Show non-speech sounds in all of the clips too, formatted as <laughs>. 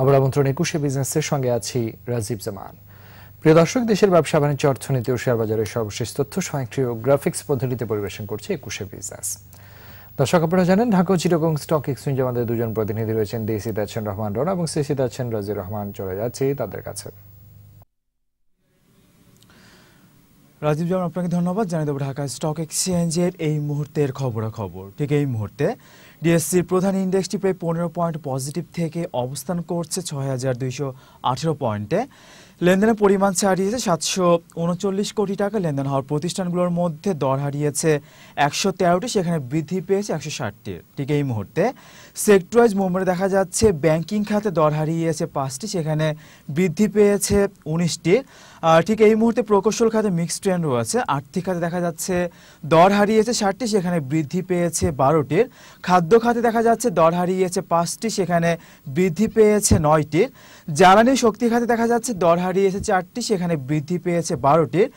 আবার আমন্ত্রণ একুশে বিজনেসের সঙ্গে আছি রাজীব জামান। প্রিয় দর্শক, দেশের ব্যবসা, বাণিজ্য, অর্থনীতি ও শেয়ার বাজারের সর্বশেষ তথ্য, স্বয়ংক্রিয় গ্রাফিক্স পদ্ধতিতে পরিবেশন করছে একুশে বিজনেস দর্শক, আপনারা জানেন, ঢাকা ও চিরগং স্টক এক্সচেঞ্জ আমাদের দুজন প্রতিনিধি রয়েছেন ডিসি আছেন রহমান রন এবং সিসি আছেন রাজির রহমান। চলে যাচ্ছে তাদের কাছে। রাজীব জামান, আপনাকে ধন্যবাদ। জানিয়ে দেবো ঢাকা স্টক এক্সচেঞ্জের এই মুহূর্তের খবরাখবর। ঠিক এই মুহূর্তে ডিএসসির প্রধান ইন্ডেক্সটি প্রায় পনেরো পয়েন্ট পজিটিভ থেকে অবস্থান করছে ছয় হাজার দুইশো আঠেরো পয়েন্টে। লেনদেনের পরিমাণ ছাড়িয়েছে সাতশো উনচল্লিশ কোটি টাকা। লেনদেন হওয়ার প্রতিষ্ঠানগুলোর মধ্যে দর হারিয়েছে একশো তেরোটি, সেখানে বৃদ্ধি পেয়েছে একশো ষাটটি। ঠিক এই মুহূর্তে সেক্টরাইজ মুভমেন্টে দেখা যাচ্ছে, ব্যাংকিং খাতে দর হারিয়েছে পাঁচটি, সেখানে বৃদ্ধি পেয়েছে উনিশটি। ঠিক এই মুহূর্তে প্রকৌশল খাতে মিক্স ট্রেন্ড রয়েছে। আর্থিক খাতে দেখা যাচ্ছে দর হারিয়েছে ষাটটি, সেখানে বৃদ্ধি পেয়েছে বারোটির। খাদ্য খাতে দেখা যাচ্ছে, দর হারিয়েছে পাঁচটি, সেখানে বৃদ্ধি পেয়েছে নয়টির। জ্বালানি শক্তি খাতে দেখা যাচ্ছে, দর হারিয়েছে চারটি, সেখানে বৃদ্ধি পেয়েছে বারোটির।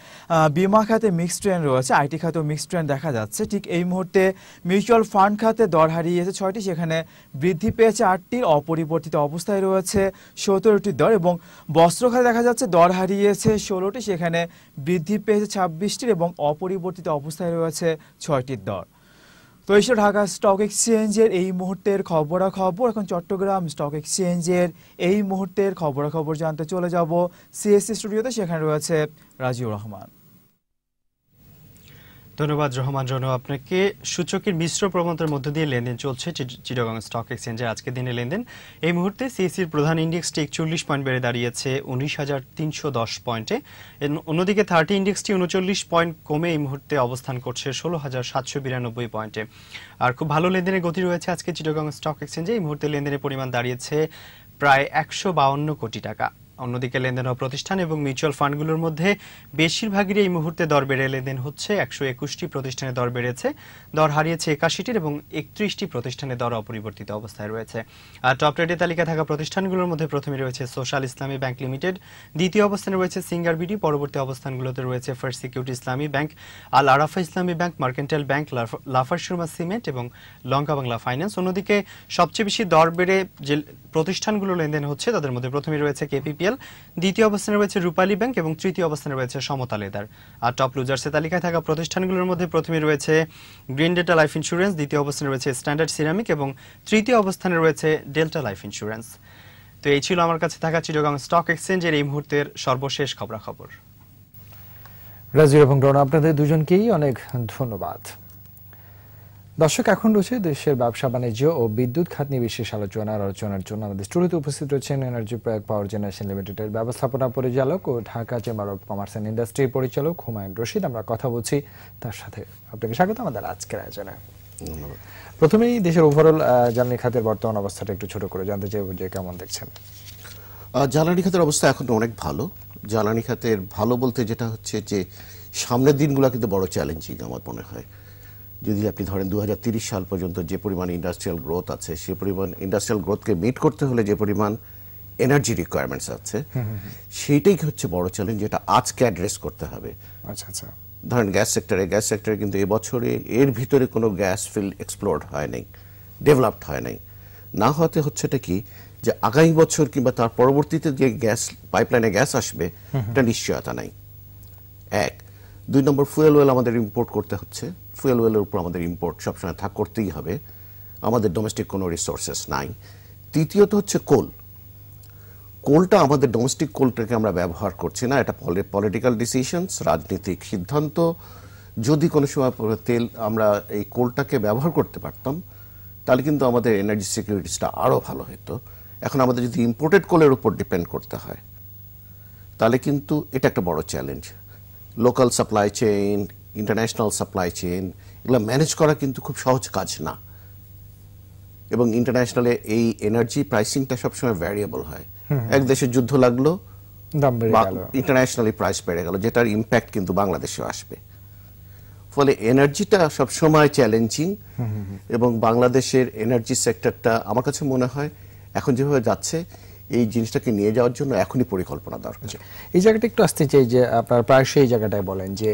বিমা খাতে মিক্স ট্রেন্ড রয়েছে, আইটি খাতেও মিক্স ট্রেন্ড দেখা যাচ্ছে। ঠিক এই মুহূর্তে মিউচুয়াল ফান্ড খাতে দর হারিয়েছে ছয়টি, সেখানে বৃদ্ধি পেয়েছে আটটির অপরিবর্তিত অবস্থায় রয়েছে সতেরোটির দর এবং বস্ত্র খাতে দেখা যাচ্ছে, দর হারিয়েছে ষোলোটি, সেখানে বৃদ্ধি পেয়েছে ছাব্বিশটির এবং অপরিবর্তিত অবস্থায় রয়েছে ছয়টির দর। এসে ঢাকা স্টক এক্সচেঞ্জের এই মুহূর্তের খবরাখবর। এখন চট্টগ্রাম স্টক এক্সচেঞ্জের এই মুহূর্তের খবরাখবর জানতে চলে যাব। সিএসসি স্টুডিওতে সেখানে রয়েছে রাজিউর রহমান। ধন্যবাদ রহমান রনু আপনাকে সূচকের মিশ্র প্রবণতার মধ্য দিয়ে লেনদেন চলছে চিটাগং স্টক এক্সচেঞ্জের আজকে দিনে লেনদেন। এই মুহূর্তে সিএসির প্রধান ইন্ডেক্সটি একচল্লিশ পয়েন্ট বেড়ে দাঁড়িয়েছে উনিশ হাজার তিনশো দশ পয়েন্টে। অন্যদিকে থার্টি ইন্ডেক্সটি উনচল্লিশ পয়েন্ট কমে এই মুহূর্তে অবস্থান করছে ষোলো হাজার সাতশো বিরানব্বই পয়েন্টে। আর খুব ভালো লেনদেনের গতি রয়েছে আজকে চিটাগং স্টক এক্সচেঞ্জে। এই মুহূর্তে লেনদেনের পরিমাণ দাঁড়িয়েছে প্রায় একশো বাউন্ন কোটি টাকা। অন্যদিকে লেনদেন হওয়া প্রতিষ্ঠান এবং মিউচুয়াল ফান্ডগুলোর মধ্যে বেশিরভাগেরই এই মুহূর্তে দর বেড়ে, লেনদেন হচ্ছে একশো একুশটি প্রতিষ্ঠানে দর বেড়েছে। দর হারিয়েছে একাশিটির এবং একত্রিশটি প্রতিষ্ঠানে দর অপরিবর্তিত অবস্থায় রয়েছে। আর টপ রেটের তালিকা থাকা প্রতিষ্ঠানগুলোর মধ্যে প্রথমে রয়েছে সোশ্যাল ইসলামী ব্যাংক লিমিটেড, দ্বিতীয় অবস্থানে রয়েছে সিঙ্গার বিডি, পরবর্তী অবস্থানগুলোতে রয়েছে first security Islami bank, Al Arafah Islami bank, mercantile bank Lafarge Surma cement এবং লঙ্কা বাংলা ফাইন্যান্স। অন্যদিকে সবচেয়ে বেশি দর বেড়ে যে প্রতিষ্ঠানগুলো লেনদেন হচ্ছে, তাদের মধ্যে প্রথমে রয়েছে কেপিপিএল দ্বিতীয় অবস্থানে রয়েছে রূপালী ব্যাংক এবং তৃতীয় অবস্থানে রয়েছে সমতা লেদার। আর টপ লুজার্সের তালিকায় থাকা প্রতিষ্ঠানগুলোর মধ্যে প্রথমে রয়েছে গ্রিন ডেটা লাইফ ইন্স্যুরেন্স, দ্বিতীয় অবস্থানে রয়েছে স্ট্যান্ডার্ড সিরামিক এবং তৃতীয় অবস্থানে রয়েছে ডেল্টা লাইফ ইন্স্যুরেন্স। তো এই ছিল আমার কাছে থাকা চিরগাং স্টক এক্সচেঞ্জের এই মুহূর্তের সর্বশেষ খবরাখবর। রাজির এবং রন আপনাদের দুজনকেই অনেক ধন্যবাদ। দর্শক এখন রয়েছে দেশের ব্যবসা বাণিজ্য ও বিদ্যুৎ খাত নিয়ে বিশেষ আলোচনার আলোচনার জন্য আমাদের স্টুডিওতে উপস্থিত রয়েছেন এনার্জি প্রয়োগ পাওয়ার জেনারেশন লিমিটেডের ব্যবস্থাপনা পরিচালক ও Dhaka chamber of commerce and industry পরিচালক হুমায়ুন রশিদ। আমরা কথা বলছি তার সাথে। আপনাকে স্বাগত আমাদের আজকের আয়োজনে। প্রথমেই দেশের ওভারঅল জ্বালানি খাতের বর্তমান অবস্থাটা একটু ছোট করে জানতে চাইব যে কেমন দেখছেন? জ্বালানি খাতের অবস্থা এখন অনেক ভালো। জ্বালানি খাতের ভালো বলতে যেটা হচ্ছে যে সামনের দিনগুলো কিন্তু বড় চ্যালেঞ্জিং আমার মনে হয়। যদি আপনি ধরেন দু সাল পর্যন্ত যে পরিমাণ ইন্ডাস্ট্রিয়াল গ্রোথ আছে সে পরিমাণ ইন্ডাস্ট্রিয়াল গ্রোথকে মিট করতে হলে যে পরিমাণ এনার্জি রিকোয়ারমেন্টস আছে সেইটাই হচ্ছে বড় চ্যালেঞ্জ যেটা আজকে অ্যাড্রেস করতে হবে। আচ্ছা আচ্ছা। ধরেন গ্যাস সেক্টরে গ্যাস সেক্টরে কিন্তু এবছরে এর ভিতরে কোনো গ্যাস ফিল্ড এক্সপ্লোর হয় নাই ডেভেলপড হয় নাই। না হতে হচ্ছেটা কি যে আগামী বছর কিংবা তার পরবর্তীতে যে গ্যাস পাইপলাইনে গ্যাস আসবে এটা নিশ্চয়তা নাই। এক। দুই নম্বর ফুয়েল ওয়েল আমাদের ইম্পোর্ট করতে হচ্ছে। ফুয়েল ওয়েলের উপর আমাদের ইম্পোর্ট সবসময় থাক করতেই হবে। আমাদের ডোমেস্টিক কোনো রিসোর্সেস নাই। তৃতীয়ত হচ্ছে কোল কোলটা আমাদের ডোমেস্টিক কোলটাকে আমরা ব্যবহার করছি না, এটা পলিটিক্যাল ডিসিশনস রাজনৈতিক সিদ্ধান্ত। যদি কোনো সময় তেল, আমরা এই কোলটাকে ব্যবহার করতে পারতাম, তাহলে কিন্তু আমাদের এনার্জি সিকিউরিটিসটা আরও ভালো হতো এখন আমাদের যদি ইম্পোর্টেড কোলের উপর ডিপেন্ড করতে হয়, তাহলে কিন্তু এটা একটা বড় challenge local supply chain international supply chain এগুলো ম্যানেজ করা কিন্তু খুব সহজ কাজ না। এবং ইন্টারন্যাশনালে এই এনার্জি প্রাইসিংটা সবসময় ভ্যারিয়েবল হয়। এক দেশে যুদ্ধ লাগল ইন্টারন্যাশনালি প্রাইস বেড়ে গেল যেটার ইম্প্যাক্ট কিন্তু বাংলাদেশেও আসবে। ফলে এনার্জিটা সবসময় চ্যালেঞ্জিং এবং বাংলাদেশের এনার্জি সেক্টরটা আমার কাছে মনে হয় এখন যেভাবে যাচ্ছে এই জিনিসটাকে নিয়ে যাওয়ার জন্য এখনই পরিকল্পনা দরকার। এই জায়গাটা একটু আসতে চাই যে আপনার প্রায়শই এই জায়গাটায় বলেন যে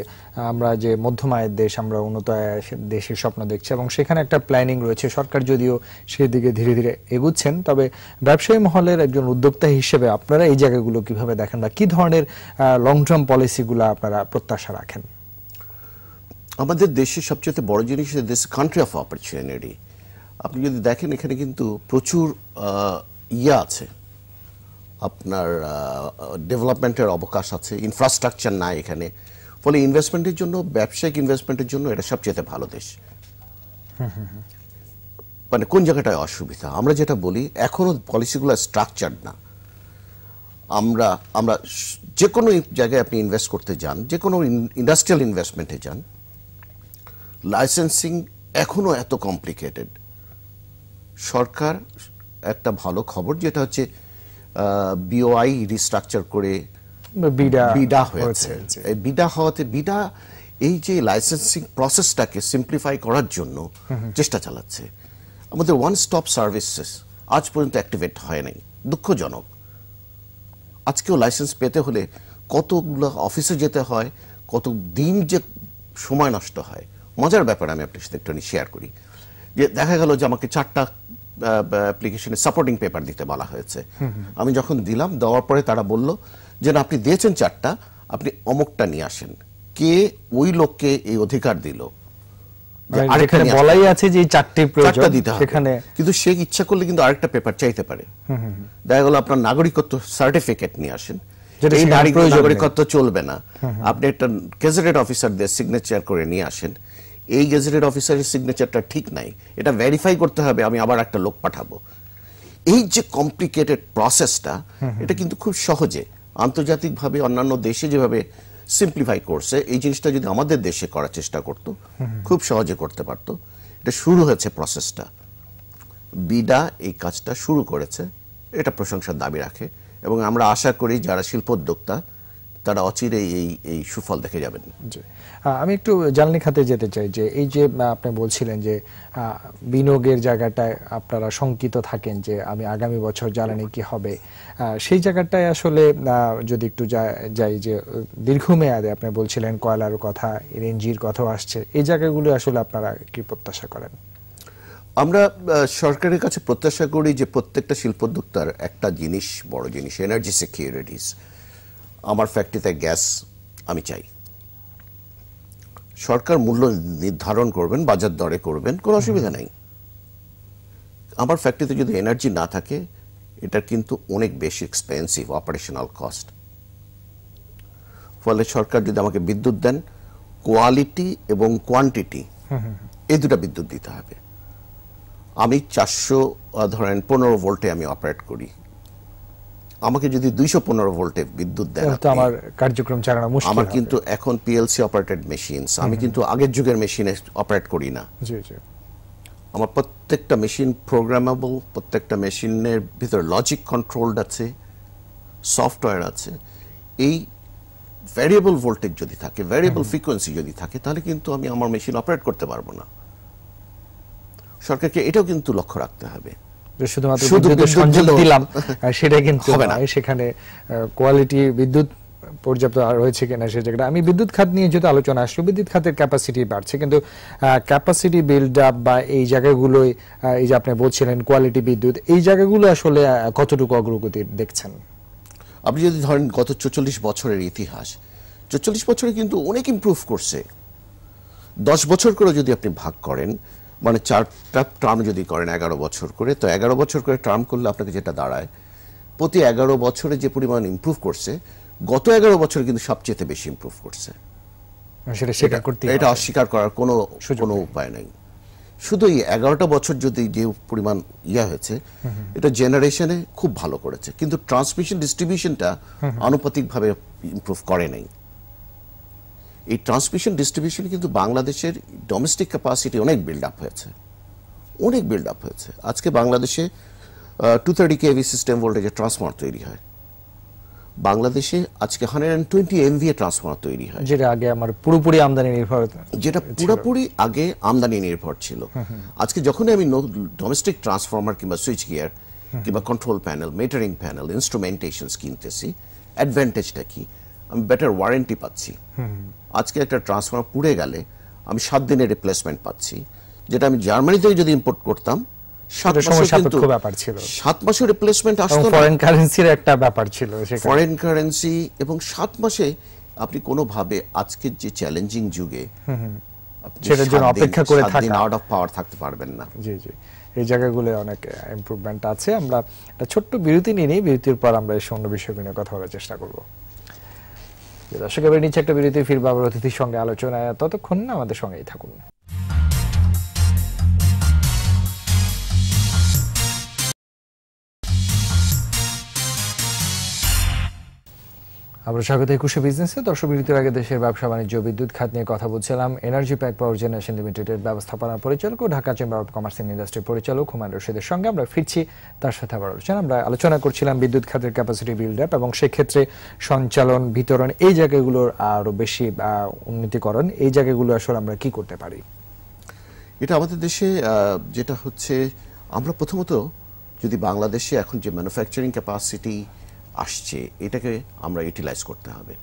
আমরা যে মধ্যম আয়ের দেশ আমরা উন্নত আয়ের দেশের স্বপ্ন দেখছি এবং সেখানে একটা প্ল্যানিং রয়েছে। সরকার যদিও সেদিকে ধীরে ধীরে এগুচ্ছেন তবে ব্যবসায়ী মহলের একজন উদ্যোক্তা হিসেবে আপনারা এই জায়গাগুলো কীভাবে দেখেন বা কি ধরনের লং টার্ম পলিসিগুলো আপনারা প্রত্যাশা রাখেন? আমাদের দেশের সবচেয়ে বড় জিনিস দিস কান্ট্রি অফ অপরচুনিটি আপনি যদি দেখেন এখানে কিন্তু প্রচুর ইয়ে আছে। আপনার ডেভেলপমেন্টের অবকাশ আছে ইনফ্রাস্ট্রাকচার নাই এখানে। ফলে ইনভেস্টমেন্টের জন্য, ব্যবসায়িক ইনভেস্টমেন্টের জন্য এটা সবচেয়ে ভালো দেশ। মানে কোন জায়গাটায় অসুবিধা? আমরা যেটা বলি, এখনও পলিসিগুলো স্ট্রাকচার না। আমরা আমরা যে কোনো জায়গায় আপনি ইনভেস্ট করতে যান যে কোনো ইন্ডাস্ট্রিয়াল ইনভেস্টমেন্টে যান লাইসেন্সিং এখনও এত কমপ্লিকেটেড সরকার একটা ভালো খবর, যেটা হচ্ছে বিওআই রিস্ট্রাকচার করে বিডা বিডা হয়েছে বিডা হওয়াতে বিডা এই যে লাইসেন্সিং প্রসেসটাকে সিম্পলিফাই করার জন্য চেষ্টা চালাচ্ছে। আমাদের ওয়ান স্টপ সার্ভিসেস আজ পর্যন্ত অ্যাক্টিভেট হয় নাই। দুঃখজনক। আজকেও লাইসেন্স পেতে হলে কতগুলো অফিসে যেতে হয় কত দিন যে সময় নষ্ট হয়। মজার ব্যাপার আমি আপনার সাথে একটু শেয়ার করি। যে দেখা গেল যে আমাকে চারটা অ্যাপ্লিকেশনে সাপোর্টিং পেপার দিতে বলা হয়েছে। আমি যখন দিলাম দেওয়ার পরে তারা বলল যে না আপনি দিয়েছেন চারটা আপনি অমুকটা নিয়ে আসেন। কে ওই লোককে এই অধিকার দিল? মানে বলাই আছে যে চারটি প্রয়োজন দিতে হবে। সেখানে কিন্তু সে ইচ্ছা করলে কিন্তু আরেকটা পেপার চাইতে পারে। দেখা গেল আপনার নাগরিকত্ব সার্টিফিকেট নিয়ে আসেন। এই। নাগরিকত্ব চলবে না। আপনি একটা গেজেটেড অফিসারদের সিগনেচার করে নিয়ে আসেন। এই গেজেটেড অফিসারের সিগনেচারটা ঠিক নাই। এটা ভেরিফাই করতে হবে আমি আবার একটা লোক পাঠাবো। এই যে কমপ্লিকেটেড প্রসেসটা এটা কিন্তু খুব সহজে আন্তর্জাতিকভাবে অন্যান্য দেশে যেভাবে সিম্পলিফাই করছে এই জিনিসটা যদি আমাদের দেশে করার চেষ্টা করত খুব সহজে করতে পারতো। এটা শুরু হয়েছে প্রসেসটা বিডা এই কাজটা শুরু করেছে এটা প্রশংসার দাবি রাখে। এবং আমরা আশা করি যারা শিল্পোদ্যোক্তা তারা অচিরেই এই এই সুফল দেখে যাবেন। আমি একটু জ্বালানি খাতে যেতে চাই যে এই যে আপনি বলছিলেন যে বিনিয়োগের জায়গাটায় আপনারা শঙ্কিত থাকেন যে আমি আগামী বছর জ্বালানি কি হবে। সেই জায়গাটায় আসলে যদি একটু যাই যে দীর্ঘমেয়াদে আপনি বলছিলেন কয়লার কথা এনজির কথাও আসছে এই জায়গাগুলো আসলে আপনারা কি প্রত্যাশা করেন? আমরা সরকারের কাছে প্রত্যাশা করি যে প্রত্যেকটা শিল্পোদ্যোক্তার একটা জিনিস বড় জিনিস এনার্জি সিকিউরিটিস আমার ফ্যাক্টরিতে গ্যাস আমি চাই। সরকার মূল্য নির্ধারণ করবেন বাজার দরে করবেন কোনো অসুবিধা নেই। আমার ফ্যাক্টরিতে যদি এনার্জি না থাকে এটা কিন্তু অনেক বেশি এক্সপেন্সিভ অপারেশনাল কস্ট ফলে সরকার যদি আমাকে বিদ্যুৎ দেন কোয়ালিটি এবং কোয়ান্টিটি এই দুটা বিদ্যুৎ দিতে হবে। আমি চারশো ধরেন পনেরো ভোল্টে আমি অপারেট করি। আমাকে যদি দুইশো পনেরো ভোল্টে বিদ্যুৎ দেন আমার কার্যক্রম চালানো মুশকিল আমার কিন্তু এখন পিএলসি অপারেটেড মেশিনস আমি কিন্তু আগের যুগের মেশিনে অপারেট করি না। জি জি। আমার প্রত্যেকটা মেশিন প্রোগ্রামেবল প্রত্যেকটা মেশিনের ভিতরে লজিক কন্ট্রোলড আছে সফটওয়্যার আছে। এই ভ্যারিয়েবল ভোল্টেজ যদি থাকে ভ্যারিয়েবল ফ্রিকোয়েন্সি যদি থাকে তাহলে কিন্তু আমি আমার মেশিন অপারেট করতে পারব না। সরকারকে এটাও কিন্তু লক্ষ্য রাখতে হবে। শুধুমাত্র শুধু বিদ্যুৎ সংযোগ দিলাম <laughs> সেটা কিন্তু হবে না। সেখানে কোয়ালিটি বিদ্যুৎ পর্যাপ্ত রয়েছে কিনা সেই জায়গাটা। আমি বিদ্যুৎ খাত নিয়ে যেহেতু আলোচনা আসলো বিদ্যুৎ খাতের ক্যাপাসিটি বাড়ছে কিন্তু ক্যাপাসিটি বিল্ড আপ বা এই জায়গাগুলোই এই যে আপনি বলছিলেন কোয়ালিটি বিদ্যুৎ এই জায়গাগুলো আসলে কতটুকু অগ্রগতি দেখছেন? আপনি যদি ধরেন গত চল্লিশ বছরের ইতিহাস চল্লিশ বছরে কিন্তু অনেক ইমপ্রুভ করছে। দশ বছর করে যদি আপনি ভাগ করেন মানে চারটা টার্ম যদি করেন এগারো বছর করে তো এগারো বছর করে টার্ম করলে আপনাকে যেটা দাঁড়ায় প্রতি এগারো বছরে যে পরিমাণ ইমপ্রুভ করছে গত এগারো বছরে কিন্তু সবচেয়ে বেশি ইমপ্রুভ করছে। করতে এটা অস্বীকার করার কোনো কোনো উপায় নেই। শুধু এই এগারোটা বছর যদি যে পরিমাণ ইয়া হয়েছে এটা জেনারেশনে খুব ভালো করেছে। কিন্তু ট্রান্সমিশন ডিস্ট্রিবিউশনটা আনুপাতিকভাবে ইমপ্রুভ করে নাই। এই ট্রান্সমিশন ডিস্ট্রিবিউশন কিন্তু বাংলাদেশের ডোমেস্টিক ক্যাপাসিটি অনেক বিল্ড আপ হয়েছে। অনেক বিল্ড আপ হয়েছে। আজকে বাংলাদেশে টু থার্টি কেভি সিস্টেম ভোল্টেজের ট্রান্সফর্মার তৈরি হয়। বাংলাদেশে আজকে hundred and twenty MVA transformer তৈরি হয়। যেটা আগে আমার পুরোপুরি আমদানি নির্ভর যেটা পুরোপুরি আগে আমদানি নির্ভর ছিল। আজকে যখনই আমি ডোমেস্টিক ট্রান্সফর্মার কিংবা সুইচ গিয়ার কিংবা control panel metering panel instrumentations কিনতেছি অ্যাডভান্টেজটা কি? আমি বেটার ওয়ারেন্টি পাচ্ছি। আজকে একটা ট্রান্সফর্মার পুড়ে গেলে আমি সাত দিনের রিপ্লেসমেন্ট পাচ্ছি যেটা আমি জার্মানি থেকে যদি ইম্পোর্ট করতাম সাত মাসে কিন্তু সাপেক্ষ ব্যাপার ছিল। সাত মাসের রিপ্লেসমেন্ট আসতো ফরেন কারেন্সির একটা ব্যাপার ছিল ফরেন কারেন্সি এবং সাত মাসে আপনি কোনোভাবে আজকের যে চ্যালেঞ্জিং যুগে সেটার জন্য অপেক্ষা করে সাত থাকা। আউট অফ পাওয়ার থাকতে পারবেন না। জি জি। এই জায়গাগুলো অনেক ইমপ্রুভমেন্ট আছে। আমরা একটা ছোট্ট বিরতি নিয়ে নিই। বিরতির পর আমরা এসে অন্য বিষয়গুলো নিয়ে কথা বলার চেষ্টা করব। দর্শক এবার নিচ্ছে একটা বিরতি ফিরবো আবার অতিথির সঙ্গে আলোচনায়। ততক্ষণ আমাদের সঙ্গেই থাকুন। আমরা স্বাগত একুশে বিজনেসে। দর্শক বিরতির আগে দেশের ব্যবসা, বাণিজ্য, বিদ্যুৎ খাত নিয়ে কথা বলছিলাম এনার্জি প্যাক পাওয়ার জেনারেশন লিমিটেডের ব্যবস্থাপনা পরিচালক ও Dhaka chamber of commerce and industry পরিচালক হুমায়ুন রশিদের সঙ্গে আমরা ফিরছি। তার সাথে আবার আলোচনা। আমরা আলোচনা করছিলাম বিদ্যুৎ খাতের ক্যাপাসিটি বিল্ড আপ এবং সেক্ষেত্রে সঞ্চালন, বিতরণ এই জায়গাগুলোর আরও বেশি উন্নতিকরণ। এই জায়গাগুলো আসলে আমরা কি করতে পারি? এটা আমাদের দেশে যেটা হচ্ছে আমরা প্রথমত যদি বাংলাদেশে এখন যে ম্যানুফ্যাকচারিং ক্যাপাসিটি আসছে, এটাকে আমরা ইউটিলাইজ করতে হবে।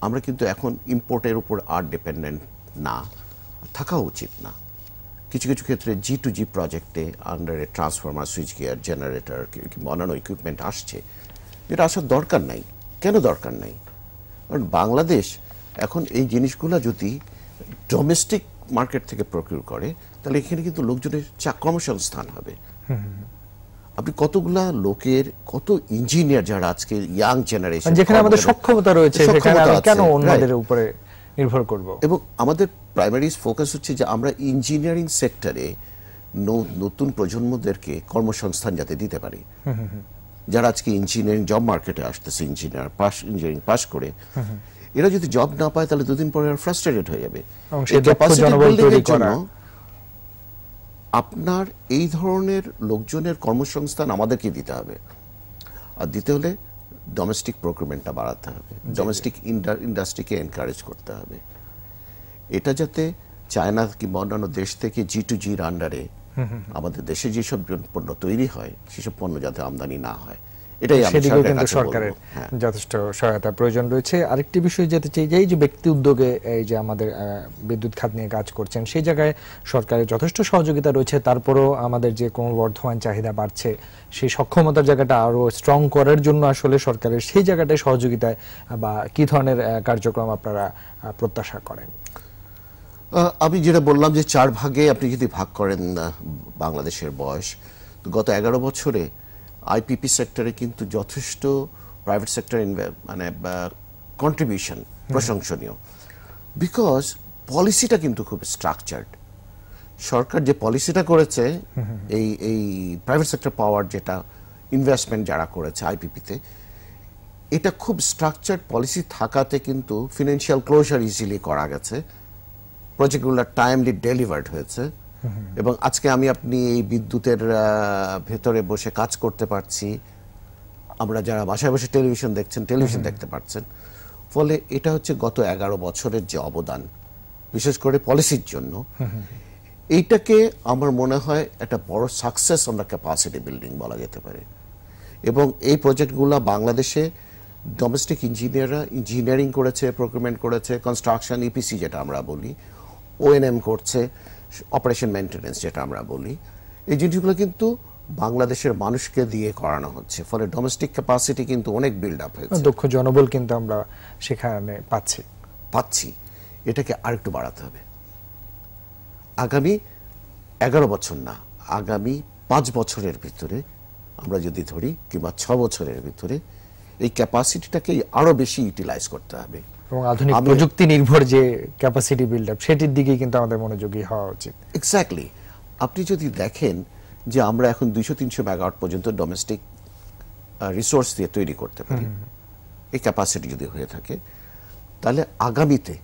আমরা কিন্তু এখন ইম্পোর্টের উপর আর ডিপেন্ডেন্ট না, থাকা উচিত না। কিছু কিছু ক্ষেত্রে জি টু জি প্রজেক্টে আন্ডারে ট্রান্সফরমার সুইচ গিয়ার জেনারেটর কিংবা অন্যান্য ইকুইপমেন্ট আসছে। এটা আসার দরকার নাই। কেন দরকার নাই? কারণ বাংলাদেশ এখন এই জিনিসগুলো যদি ডোমেস্টিক মার্কেট থেকে প্রকিউর করে, তাহলে এখানে কিন্তু লোকজনের চা, কর্মসংস্থান হবে। আপনি কতগুলা লোকের কত ইঞ্জিনিয়ার যারা আজকে ইয়াং জেনারেশন যেখানে আমাদের সক্ষমতা রয়েছে সেখানে আমরা কেন অন্যদের উপরে নির্ভর করব? এবং আমাদের প্রাইমারি ফোকাস হচ্ছে যে আমরা ইঞ্জিনিয়ারিং সেক্টরে নতুন প্রজন্মদেরকে কর্মসংস্থান যাতে দিতে পারি। যারা আজকে ইঞ্জিনিয়ারিং জব মার্কেটে আসতেছে ইঞ্জিনিয়ার পাস ইঞ্জিনিয়ারিং পাস করে এরা যদি জব না পায় তাহলে দুদিন পরে ফ্রাস্ট্রেটেড হয়ে যাবে এবং এই সেই দক্ষ capacity জনবল building তৈরি এর জন্য করা। আপনার এই ধরনের লোকজনের কর্মসংস্থান আমাদেরকে দিতে হবে। আর দিতে হলে ডোমেস্টিক প্রক্রিমেন্টটা বাড়াতে হবে। ডোমেস্টিক ইন্ডাস্ট্রিকে এনকারেজ করতে হবে। এটা যাতে চায়না কিংবা অন্যান্য দেশ থেকে জি টু জির আন্ডারে আমাদের দেশে যেসব পণ্য তৈরি হয় সেসব পণ্য যাতে আমদানি না হয়। এটাই সেদিকেও সরকারের কিন্তু সরকারের। হ্যাঁ। যথেষ্ট সহায়তা প্রয়োজন রয়েছে। আরেকটি বিষয় যেতে চাই যে এই যে ব্যক্তি উদ্যোগে এই যে আমাদের বিদ্যুৎ খাত নিয়ে কাজ করছেন সেই জায়গায় সরকারের যথেষ্ট সহযোগিতা রয়েছে। তারপরও আমাদের যে ক্রমবর্ধমান চাহিদা বাড়ছে সেই সক্ষমতার জায়গাটা আরও স্ট্রং করার জন্য আসলে সরকারের সেই জায়গাটায় সহযোগিতায় বা কি ধরনের কার্যক্রম আপনারা প্রত্যাশা করেন? আমি যেটা বললাম যে চার ভাগে আপনি যদি ভাগ করেন বাংলাদেশের বয়স গত এগারো বছরে আইপিপি সেক্টরে কিন্তু যথেষ্ট প্রাইভেট সেক্টর মানে কন্ট্রিবিউশন প্রশংসনীয়। বিকজ পলিসিটা কিন্তু খুব স্ট্রাকচার্ড সরকার যে পলিসিটা করেছে এই এই প্রাইভেট সেক্টর পাওয়ার যেটা ইনভেস্টমেন্ট যারা করেছে আইপিপিতে এটা খুব স্ট্রাকচার্ড পলিসি থাকাতে কিন্তু ফিনান্সিয়াল ক্লোজার ইজিলি করা গেছে। প্রজেক্টগুলো টাইমলি ডেলিভার্ড হয়েছে। এবং আজকে আমি আপনি এই বিদ্যুতের ভেতরে বসে কাজ করতে পারছি। আমরা যারা বাসায় বসে টেলিভিশন দেখছেন টেলিভিশন দেখতে পাচ্ছেন ফলে এটা হচ্ছে গত এগারো বছরের যে অবদান বিশেষ করে পলিসির জন্য। এইটাকে আমার মনে হয় একটা বড় সাকসেস আমরা ক্যাপাসিটি বিল্ডিং বলা যেতে পারে। এবং এই প্রজেক্টগুলো বাংলাদেশে ডোমেস্টিক ইঞ্জিনিয়াররা ইঞ্জিনিয়ারিং করেছে প্রকুরমেন্ট করেছে কনস্ট্রাকশন ইপিসি যেটা আমরা বলি ওএনএম করছে। অপারেশন মেনটেন্যান্স যেটা আমরা বলি এই জিনিসগুলো কিন্তু বাংলাদেশের মানুষকে দিয়ে করানো হচ্ছে। ফলে ডোমেস্টিক ক্যাপাসিটি কিন্তু অনেক বিল্ড আপ হয়েছে। দক্ষ জনবল কিন্তু আমরা সেখানে পাচ্ছি। পাচ্ছি। এটাকে আরেকটু বাড়াতে হবে। আগামী এগারো বছর না আগামী পাঁচ বছরের ভিতরে আমরা যদি ধরি কিংবা ছ বছরের ভিতরে এই ক্যাপাসিটিটাকে আরও বেশি ইউটিলাইজ করতে হবে। এবং আধুনিক প্রযুক্তি নির্ভর যে ক্যাপাসিটি বিল্ড আপ সেটির দিকেই কিন্তু আমাদের মনোযোগী হওয়া উচিত। এক্স্যাক্টলি আপনি যদি দেখেন যে আমরা এখন দুইশো তিনশো মেগাওয়াট পর্যন্ত ডোমেস্টিক রিসোর্স দিয়ে তৈরি করতে পারি এই ক্যাপাসিটি যদি হয়ে থাকে তাহলে আগামীতে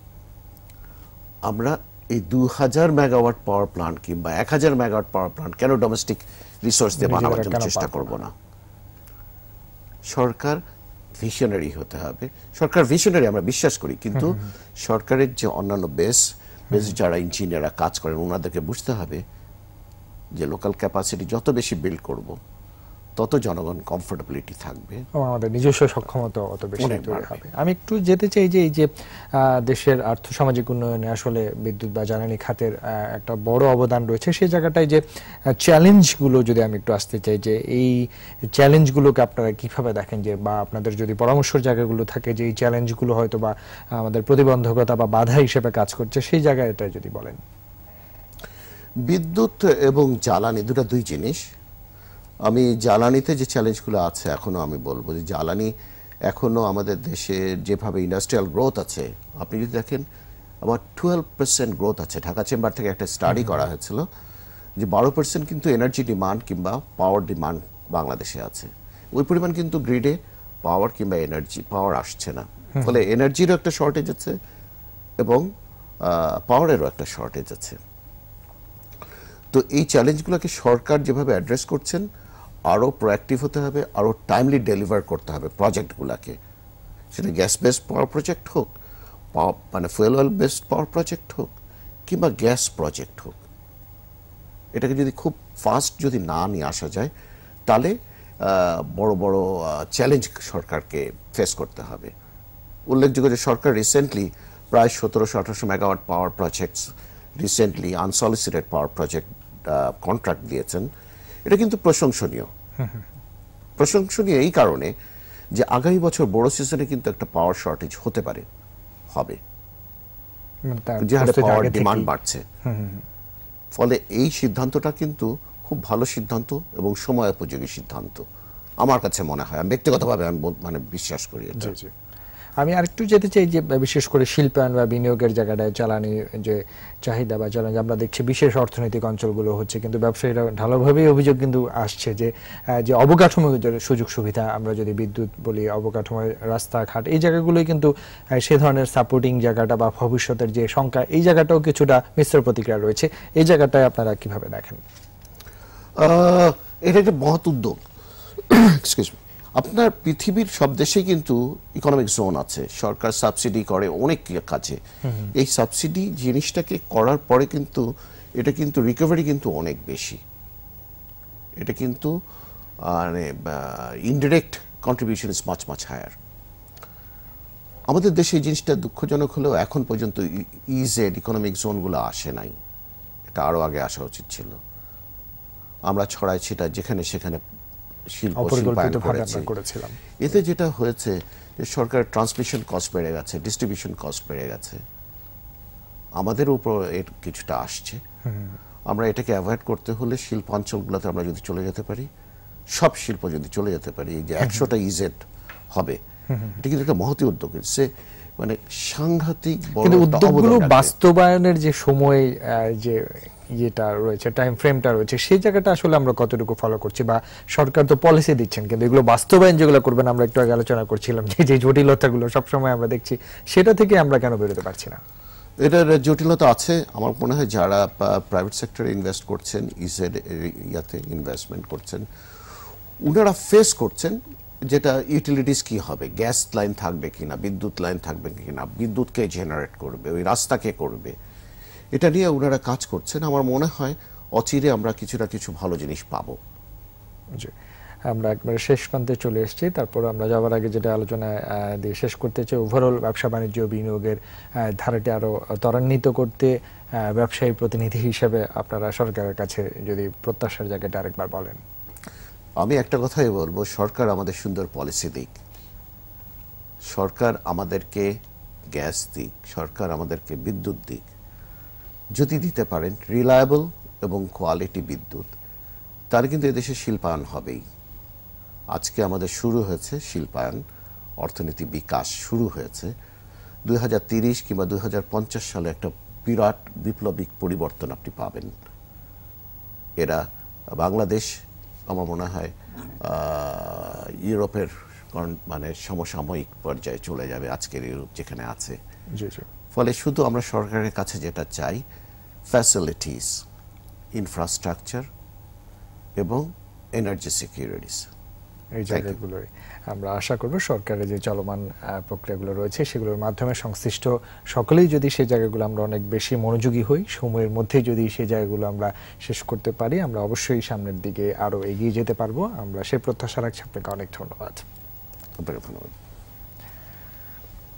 আমরা এই দু হাজার মেগাওয়াট পাওয়ার প্লান্ট কিংবা এক হাজার মেগাওয়াট পাওয়ার প্লান্ট কেন ডোমেস্টিক রিসোর্স দিয়ে বানাবার জন্য চেষ্টা করব না? সরকার ভিশনারি হতে হবে। সরকার ভিশনারি আমরা বিশ্বাস করি কিন্তু সরকারের যে অন্যান্য বেস বেস যারা ইঞ্জিনিয়াররা কাজ করেন ওনাদেরকে বুঝতে হবে যে লোকাল ক্যাপাসিটি যত বেশি বিল্ড করব তত জনগণ কমফোর্টেবিলিটি থাকবে। এবং আমাদের নিজস্ব সক্ষমতা অত বেশি তৈরি হবে। আমি একটু যেতে চাই যে এই যে দেশের আর্থসামাজিক উন্নয়নে আসলে বিদ্যুৎ বা জ্বালানি খাতের একটা বড় অবদান রয়েছে। সেই জায়গাটায় যে চ্যালেঞ্জগুলো যদি আমি একটু আসতে চাই যে এই চ্যালেঞ্জগুলোকে আপনারা কীভাবে দেখেন যে বা আপনাদের যদি পরামর্শের জায়গাগুলো থাকে যে এই চ্যালেঞ্জগুলো হয়তো বা আমাদের প্রতিবন্ধকতা বা বাধা হিসেবে কাজ করছে সেই জায়গাটা যদি বলেন। বিদ্যুৎ এবং জ্বালানি দুটো দুই জিনিস। আমি জ্বালানিতে যে চ্যালেঞ্জগুলো আছে এখনও আমি বলব যে জ্বালানি এখনও আমাদের দেশে যেভাবে ইন্ডাস্ট্রিয়াল গ্রোথ আছে আপনি যদি দেখেন আমার টুয়েলভ পার্সেন্ট গ্রোথ আছে। ঢাকা চেম্বার থেকে একটা স্টাডি করা হয়েছিল যে বারো পার্সেন্ট কিন্তু এনার্জি ডিমান্ড কিংবা পাওয়ার ডিমান্ড বাংলাদেশে আছে। ওই পরিমাণ কিন্তু গ্রিডে পাওয়ার কিংবা এনার্জি পাওয়ার আসছে না। ফলে এনার্জিরও একটা শর্টেজ আছে এবং পাওয়ারেরও একটা শর্টেজ আছে। তো এই চ্যালেঞ্জগুলোকে সরকার যেভাবে অ্যাড্রেস করছেন আরও প্রোঅ্যাক্টিভ হতে হবে আরও টাইমলি ডেলিভার করতে হবে প্রজেক্টগুলোকে সেটা গ্যাস বেসড পাওয়ার প্রজেক্ট হোক মানে fuel oil based power project হোক, কিংবা গ্যাস প্রজেক্ট হোক। এটাকে যদি খুব ফাস্ট যদি না নিয়ে আসা যায়, তাহলে বড় বড় চ্যালেঞ্জ সরকারকে ফেস করতে হবে। উল্লেখযোগ্য যে সরকার রিসেন্টলি প্রায় সতেরোশো আঠারোশো megawatt power projects recently unsolicited power project contract দিয়েছেন। এটা কিন্তু প্রশংসনীয়। <laughs> প্রশংসনীয় এই কারণে যে আগামী বছর বড় সিজনে কিন্তু একটা পাওয়ার শর্টেজ হতে পারে হবে। মানে যে হারে পাওয়ার ডিমান্ড বাড়ছে। ফলে এই সিদ্ধান্তটা কিন্তু খুব ভালো সিদ্ধান্ত এবং সময় উপযোগী সিদ্ধান্ত। আমার কাছে মনে হয় আমি ব্যক্তিগতভাবে আমি মানে বিশ্বাস করি এটা। আমি আরেকটু যেতে চাই যে, বিশেষ করে শিল্পায়ন বা বিনিয়োগের জায়গাটায় জ্বালানি যে চাহিদা বা জ্বালানি, আমরা দেখছি বিশেষ অর্থনৈতিক অঞ্চলগুলো হচ্ছে, কিন্তু ব্যবসায়ীরা ঢালাভাবেই অভিযোগ কিন্তু আসছে যে যে অবকাঠামো সুযোগ সুবিধা, আমরা যদি বিদ্যুৎ বলি, অবকাঠামো, রাস্তাঘাট, এই জায়গাগুলোই কিন্তু সে ধরনের সাপোর্টিং জায়গাটা বা ভবিষ্যতের যে সংখ্যা, এই জায়গাটাও কিছুটা মিশ্র প্রতিক্রিয়া রয়েছে। এই জায়গাটায় আপনারা কীভাবে দেখেন? এটা একটা মহৎ উদ্যোগ। <coughs> এক্সকিউজ মি আপনার পৃথিবীর সব দেশেই কিন্তু ইকোনমিক জোন আছে। সরকার সাবসিডি করে অনেক কাজে। এই সাবসিডি জিনিসটাকে করার পরে কিন্তু এটা কিন্তু রিকভারি কিন্তু অনেক বেশি। এটা কিন্তু মানে indirect contribution is much much higher আমাদের দেশে এই জিনিসটা দুঃখজনক হলেও এখন পর্যন্ত ইজেড ইকোনমিক জোনগুলো আসে নাই। এটা আরও আগে আসা উচিত ছিল। আমরা ছড়াই ছিটা যেখানে সেখানে শিল্প করেছিলাম। এতে যেটা হয়েছে যে সরকার ট্রান্সমিশন কস্ট বেড়ে গেছে ডিস্ট্রিবিউশন কস্ট বেড়ে গেছে। আমাদের উপর এর কিছুটা আসছে। আমরা এটাকে অ্যাভয়েড করতে হলে শিল্পাঞ্চলগুলোতে আমরা যদি চলে যেতে পারি সব শিল্প যদি চলে যেতে পারি যে একশোটা ইজেড হবে এটা কিন্তু একটা মহতি উদ্যোগ। সে মানে সাংঘাতিক বড় উদ্যোগগুলো বাস্তবায়নের যে সময় যে ইয়েটা রয়েছে টাইম ফ্রেমটা রয়েছে, সেই জায়গাটা আসলে আমরা কতটুকু ফলো করছি বা সরকার তো পলিসি দিচ্ছেন, কিন্তু এগুলো বাস্তবায়ন যেগুলো করবেন আমরা একটু আগে আলোচনা করছিলাম যে যে জটিলতাগুলো সবসময় আমরা দেখছি, সেটা থেকে আমরা কেন বেরোতে পারছি না? এটার জটিলতা আছে, আমার মনে হয় যারা প্রাইভেট সেক্টরে ইনভেস্ট করছেন ইজেড ইয়াতে ইনভেস্টমেন্ট করছেন ওনারা ফেস করছেন যেটা ইউটিলিটিস কি হবে গ্যাস লাইন থাকবে কিনা, বিদ্যুৎ লাইন থাকবে কিনা, বিদ্যুৎ কে জেনারেট করবে, ওই রাস্তাকে করবে এটা নিয়ে ওনারা কাজ করছেন। আমার মনে হয় অচিরে আমরা কিছু না কিছু ভালো জিনিস পাবো। জি। আমরা একবারে শেষ প্রান্তে চলে এসেছি। তারপর আমরা যাওয়ার আগে যেটা আলোচনায় আহ, দিয়ে শেষ করতে চাই ওভারঅল ব্যবসা বাণিজ্য বিনিয়োগের ধারাটি আরও ত্বরান্বিত করতে ব্যবসায়ী প্রতিনিধি হিসেবে আপনারা সরকারের কাছে যদি প্রত্যাশার জায়গাটা আরেকবার বলেন। আমি একটা কথাই বলব সরকার আমাদের সুন্দর পলিসি দিক। সরকার আমাদেরকে গ্যাস দিক সরকার আমাদেরকে বিদ্যুৎ দিক। যদি দিতে পারেন রিলায়েবল এবং কোয়ালিটি বিদ্যুৎ, তাহলে কিন্তু এদেশে শিল্পায়ন হবেই। আজকে আমাদের শুরু হয়েছে শিল্পায়ন, অর্থনীতি বিকাশ শুরু হয়েছে। দুই কিংবা দু হাজার পঞ্চাশ সালে একটা বিরাট বিপ্লবিক পরিবর্তন আপনি পাবেন। এরা বাংলাদেশ, আমার মনে হয় ইউরোপের মানে সমসাময়িক পর্যায়ে চলে যাবে আজকের ইউরোপ যেখানে আছে। ফলে শুধু আমরা সরকারের কাছে যেটা চাই ফ্যাসিলিটিস ইনফ্রাস্ট্রাকচার এবং এনার্জি সিকিউরিটিস এই you. জায়গাগুলোয় আমরা আশা করব সরকারের যে চলমান প্রক্রিয়াগুলো রয়েছে সেগুলোর মাধ্যমে সংশ্লিষ্ট সকলেই যদি সেই জায়গাগুলো আমরা অনেক বেশি মনোযোগী হই সময়ের মধ্যে যদি সেই জায়গাগুলো আমরা শেষ করতে পারি আমরা অবশ্যই সামনের দিকে আরও এগিয়ে যেতে পারব। আমরা সেই প্রত্যাশা রাখছি। আপনাকে অনেক ধন্যবাদ। ধন্যবাদ।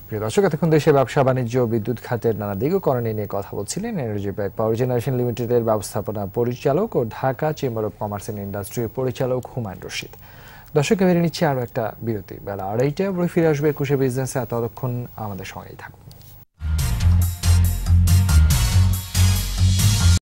প্রিয় দর্শক, এতক্ষণ দেশের ব্যবসা, বাণিজ্য বিদ্যুৎ খাতের নানা দিক ও করণীয় নিয়ে কথা বলছিলেন এনার্জি প্যাক পাওয়ার জেনারেশন লিমিটেডের ব্যবস্থাপনা পরিচালক ও Dhaka chamber of commerce and ইন্ডাস্ট্রির পরিচালক হুমায়ুন রশিদ। দর্শক মেরে নিচ্ছে আরও একটা বিরতি বেলা। আড়াইটা পরে ফিরে আসবে একুশে বিজনেসে ততক্ষণ আমাদের সঙ্গেই থাকুন।